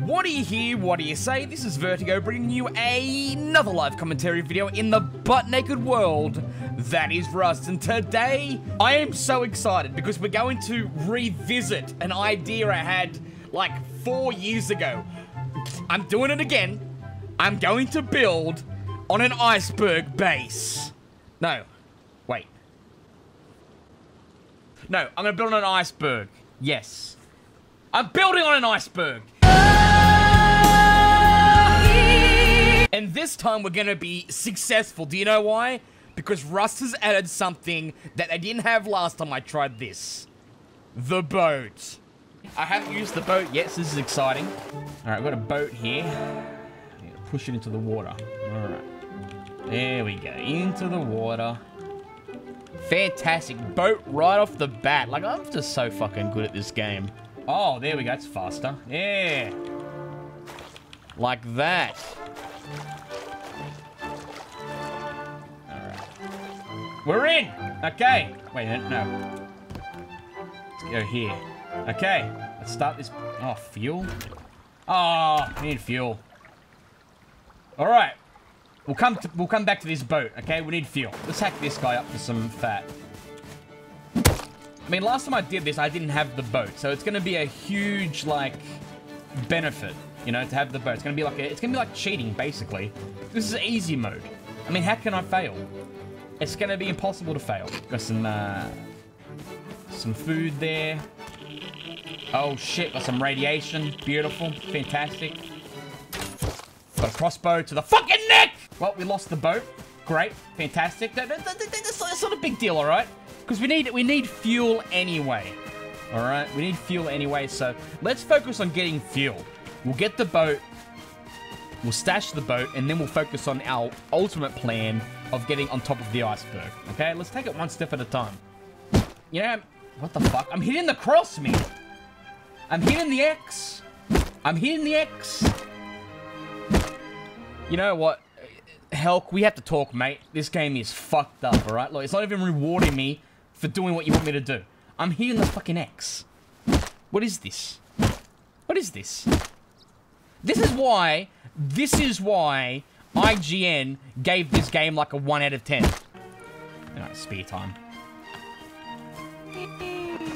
What do you hear? What do you say? This is VERTiiGO bringing you another live commentary video in the butt naked world that is Rust. And today, I am so excited because we're going to revisit an idea I had like four years ago. I'm doing it again. I'm going to build on an iceberg base. No, wait. No, I'm gonna build on an iceberg. Yes. I'm building on an iceberg. And this time we're gonna be successful. Do you know why? Because Rust has added something that I didn't have last time I tried this. The boat. I haven't used the boat yet, so this is exciting. Alright, I've got a boat here. Push it into the water. Alright. There we go. Into the water. Fantastic. Boat right off the bat. Like, I'm just so fucking good at this game. Oh, there we go. It's faster. Yeah. Like that. We're in! Okay. Wait, no. no. Let's go here. Okay. Let's start this. Oh, fuel? Oh, we need fuel. Alright. We'll come to, we'll come back to this boat, okay? We need fuel. Let's hack this guy up for some fat. I mean, last time I did this, I didn't have the boat, so it's gonna be a huge, like, benefit, you know, to have the boat. It's gonna be like a, it's gonna be like cheating, basically. This is easy mode. I mean, how can I fail? It's gonna be impossible to fail. Got some, uh, some food there. Oh shit, got some radiation. Beautiful, fantastic. Got a crossbow to the fucking neck! Well, we lost the boat. Great, fantastic. That, that, that, that's, that's not a big deal, all right? Because we need we need fuel anyway. All right, we need fuel anyway. So let's focus on getting fuel. We'll get the boat. We'll stash the boat, and then we'll focus on our ultimate plan of getting on top of the iceberg. Okay, let's take it one step at a time. You know, what the fuck? I'm hitting the cross, man. I'm hitting the X. I'm hitting the X. You know what? Helk, we have to talk, mate. This game is fucked up, alright? Look, it's not even rewarding me for doing what you want me to do. I'm hitting the fucking X. What is this? What is this? This is why, this is why IGN gave this game like a 1 out of 10. Alright, spear time.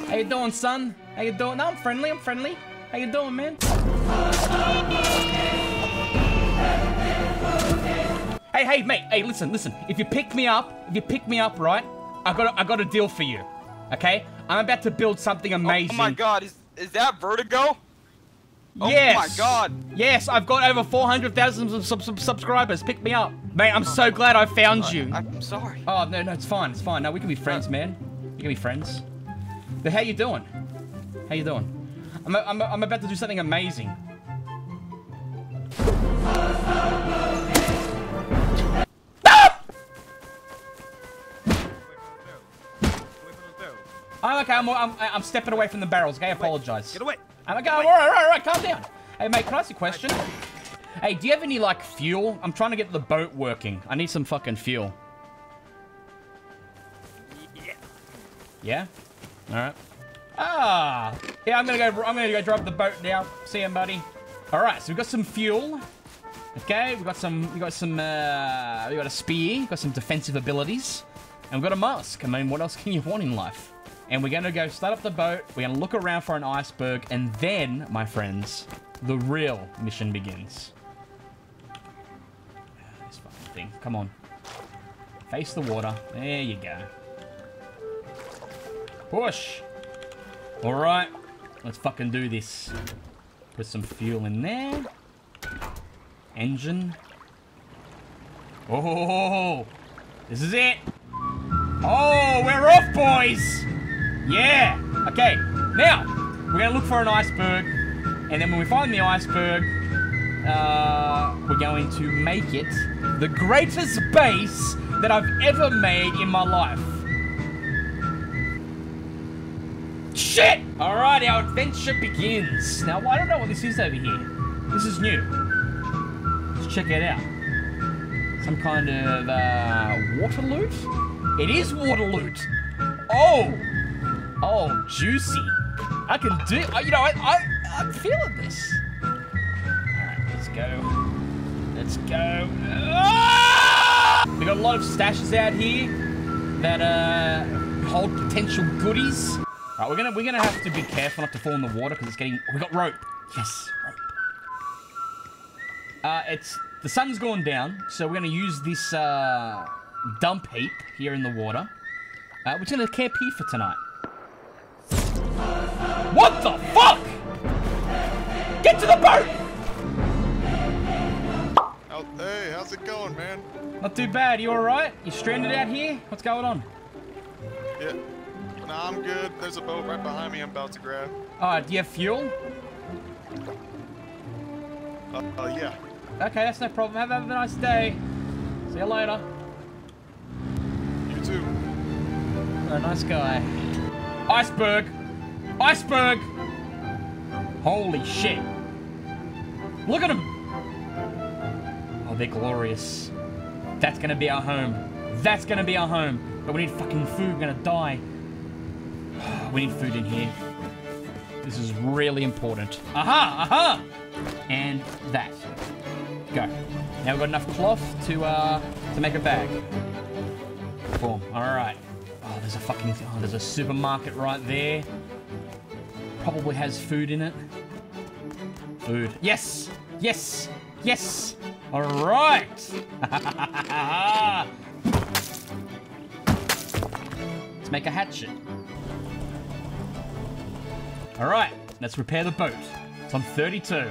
How you doing, son? How you doing? No, I'm friendly, I'm friendly. How you doing, man? Hey, hey, mate. Hey, listen, listen. If you pick me up, if you pick me up, right? I got, a, I got a deal for you. Okay? I'm about to build something amazing. Oh my god, is is that VERTiiGO? Oh yes. my god. Yes, I've got over 400,000 sub sub subscribers. Pick me up. Mate, I'm so glad I found you. I'm sorry. Oh, no, no, it's fine. It's fine. No, we can be friends, man. We can be friends. But how you doing? How you doing? I'm, I'm, I'm about to do something amazing. Ah! I'm okay. I'm, I'm, I'm stepping away from the barrels. Okay, I apologize. Get away. I'm okay. All right, all right, all right. Calm down. Hey, mate, can I ask you a question? Hey, do you have any, like, fuel? I'm trying to get the boat working. I need some fucking fuel. Yeah. Yeah? Alright. Ah! Yeah, I'm gonna go I'm gonna go drive the boat now. See ya, buddy. Alright, so we've got some fuel. Okay, we've got some we got some uh we got a spear, we've got some defensive abilities. And we've got a mask. I mean, what else can you want in life? And we're gonna go start up the boat, we're gonna look around for an iceberg, and then, my friends, the real mission begins. Ah, this fucking thing. Come on. Face the water. There you go. Push. All right. Let's fucking do this. Put some fuel in there. Engine. Oh, this is it. Oh, we're off, boys. Yeah. Okay. Now, we're going to look for an iceberg. And then when we find the iceberg, uh, we're going to make it the greatest base that I've ever made in my life. Shit! Alright, our adventure begins. Now, I don't know what this is over here. This is new. Let's check it out. Some kind of, uh, water loot? It is water loot! Oh! Oh, juicy. I can do, you know, I, I, I'm feeling this. All right, let's go. Let's go. Ah! We got a lot of stashes out here that uh, hold potential goodies. All right, we're gonna we're gonna have to be careful not to fall in the water because it's getting. We got rope. Yes, rope. Uh, it's the sun's gone down, so we're gonna use this uh, dump heap here in the water. Uh, we're gonna camp here for tonight. What the fuck? Get to the boat! Oh, hey, how's it going, man? Not too bad. You all right? You stranded out here? What's going on? Yeah. Nah, I'm good. There's a boat right behind me I'm about to grab. Oh, do you have fuel? Uh, uh yeah. Okay, that's no problem. Have, have a nice day. See you later. You too. You're a nice guy. Iceberg! Iceberg! Holy shit. Look at them! Oh, they're glorious. That's gonna be our home. That's gonna be our home. But we need fucking food. We're gonna die. We need food in here. This is really important. Aha! Aha! And that. Go. Now we've got enough cloth to, uh, to make a bag. Boom. Alright. Oh, there's a fucking... Oh, there's a supermarket right there. Probably has food in it. Food. Yes! Yes! Yes! Alright! Let's make a hatchet. Alright, let's repair the boat. It's on 32.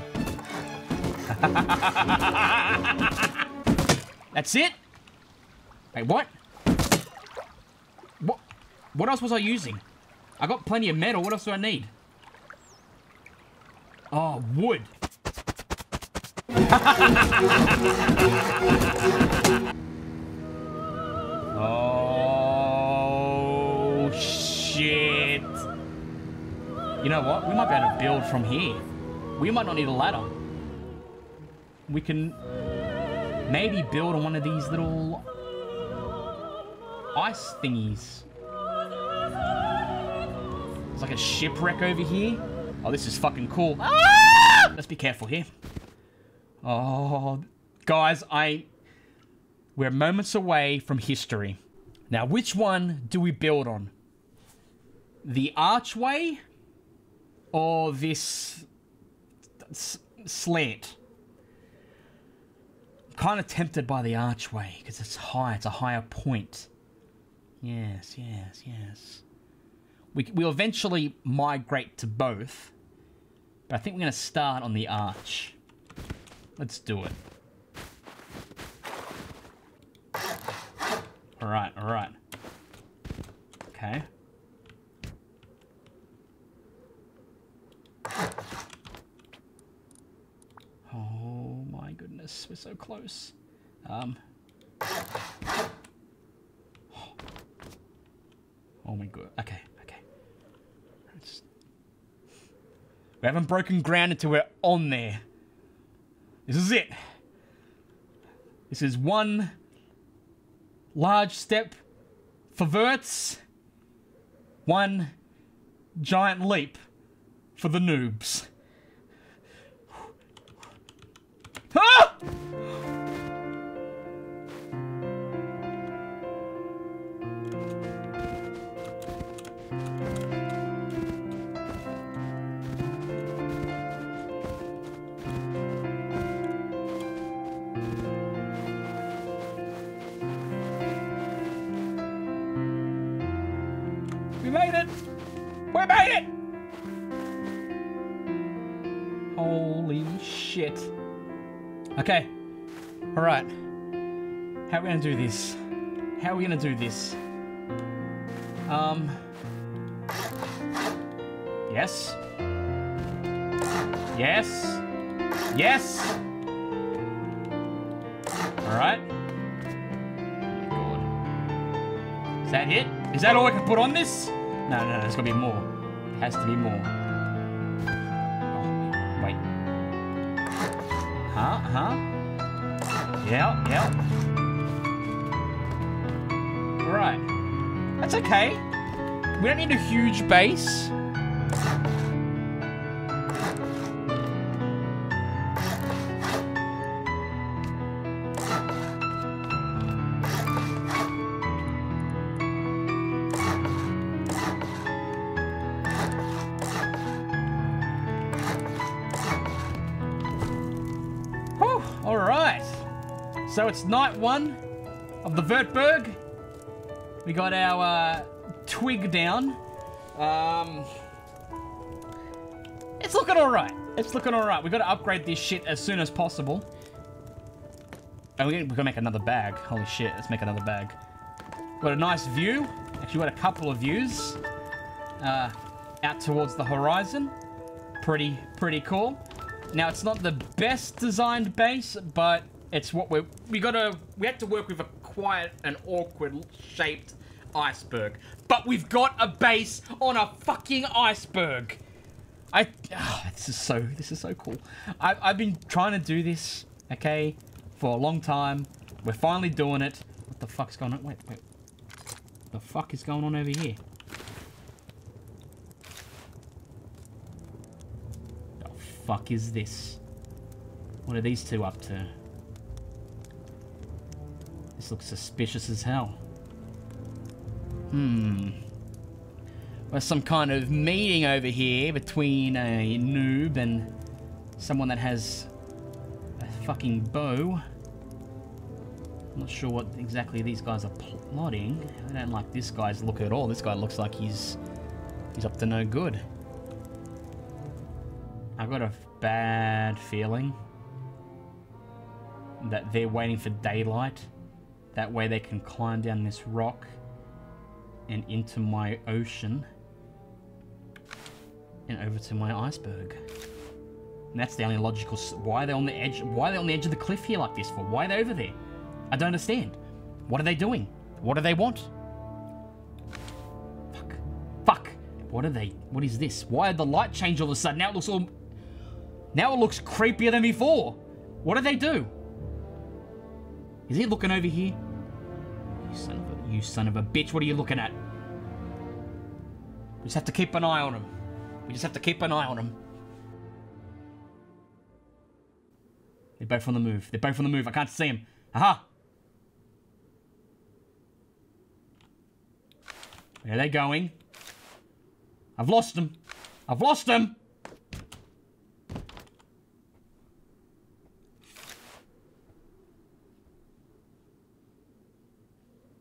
That's it? Wait, what? What? What else was I using? I got plenty of metal. What else do I need? Oh, wood. oh, shit. You know what? We might be able to build from here. We might not need a ladder. We can maybe build on one of these little ice thingies. It's like a shipwreck over here. Oh, this is fucking cool. Ah! Let's be careful here. Oh, guys, I... We're moments away from history. Now, which one do we build on? The archway? Or this... slant? kind of tempted by the archway because it's high. It's a higher point. Yes, yes, yes. We we'll eventually migrate to both, but I think we're gonna start on the arch. Let's do it. All right, all right. Okay. Oh my goodness, we're so close. Um. Oh my god. Okay, okay. Let's- We haven't broken ground until we're on there. This is it. This is one large step for Verts, one giant leap for the noobs. Holy shit. Okay. Alright. How are we gonna do this? How are we gonna do this? Um. Yes. Yes. Yes. Alright. Is that it? Is that all I can put on this? No, no, no, there's gotta be more. Has to be more. Huh? Yeah, yeah. Right. That's okay. We don't need a huge base. So it's night one of the Vertberg. We got our uh, twig down. Um, it's looking all right. It's looking all right. We got to upgrade this shit as soon as possible. And we're gonna make another bag. Holy shit! Let's make another bag. Got a nice view. Actually, got a couple of views. Uh, out towards the horizon. Pretty, pretty cool. Now, it's not the best designed base, but it's what we're... We gotta... We had to work with a quiet and awkward shaped iceberg. But we've got a base on a fucking iceberg. I... Oh, this is so... This is so cool. I, I've been trying to do this, okay, for a long time. We're finally doing it. What the fuck's going on? Wait, wait. The fuck is going on over here? The fuck is this? What are these two up to? This looks suspicious as hell. Hmm. There's some kind of meeting over here between a noob and someone that has a fucking bow. I'm not sure what exactly these guys are plotting. I don't like this guy's look at all. This guy looks like he's he's up to no good. I've got a bad feeling that they're waiting for daylight. That way they can climb down this rock and into my ocean and over to my iceberg. And that's the only logical. Why are they on the edge? Why are they on the edge of the cliff here like this for? Why are they over there? I don't understand. What are they doing? What do they want? Fuck. Fuck. What are they? What is this? Why did the light change all of a sudden? Now it looks all... Now it looks creepier than before. What did they do? Is he looking over here? You son of a, you son of a bitch. What are you looking at? We just have to keep an eye on him. We just have to keep an eye on him. They're both on the move. They're both on the move. I can't see him. Aha! Where are they going? I've lost them. I've lost them.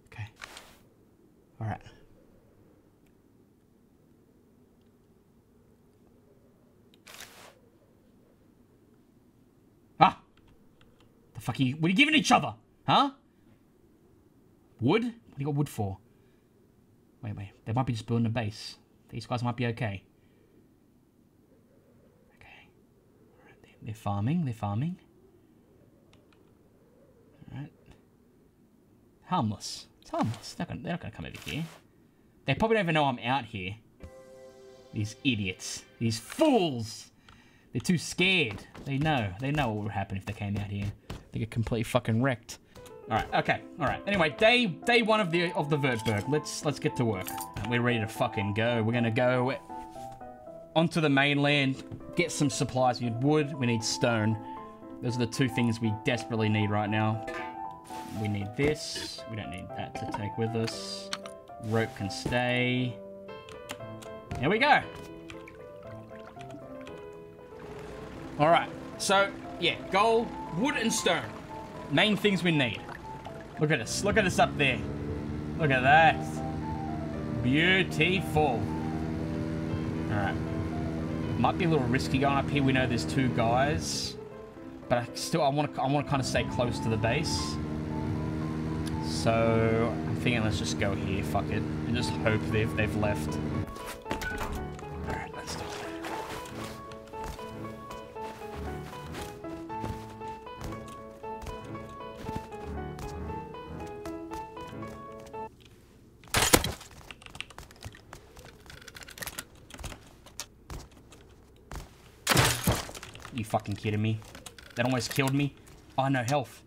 Okay. All right. Ah! The fuck you, what are you giving each other? Huh? Wood? What do you got wood for? Wait, wait. They might be just building a base. These guys might be okay. Okay. They're farming. They're farming. Alright. Harmless. It's harmless. They're not, gonna, they're not gonna come over here. They probably don't even know I'm out here. These idiots. These fools! They're too scared. They know. They know what would happen if they came out here. They get completely fucking wrecked. All right. Okay. All right. Anyway, day day one of the of the Vertberg. Let's let's get to work. Uh, we're ready to fucking go. We're gonna go onto the mainland, get some supplies. We need wood. We need stone. Those are the two things we desperately need right now. We need this. We don't need that to take with us. Rope can stay. Here we go. All right. So yeah, gold, wood, and stone. Main things we need. Look at us. Look at us up there. Look at that. Beautiful. Alright. Might be a little risky going up here. We know there's two guys. But I still, I want to I want to kind of stay close to the base. So, I'm thinking let's just go here. Fuck it. And just hope they've, they've left. You fucking kidding me? That almost killed me. Oh, no health.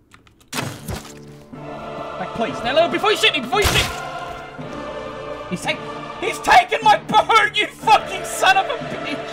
Like, please. Now, Leo, before you shoot me, before you shoot! He's taking... He's taking my boat, you fucking son of a bitch!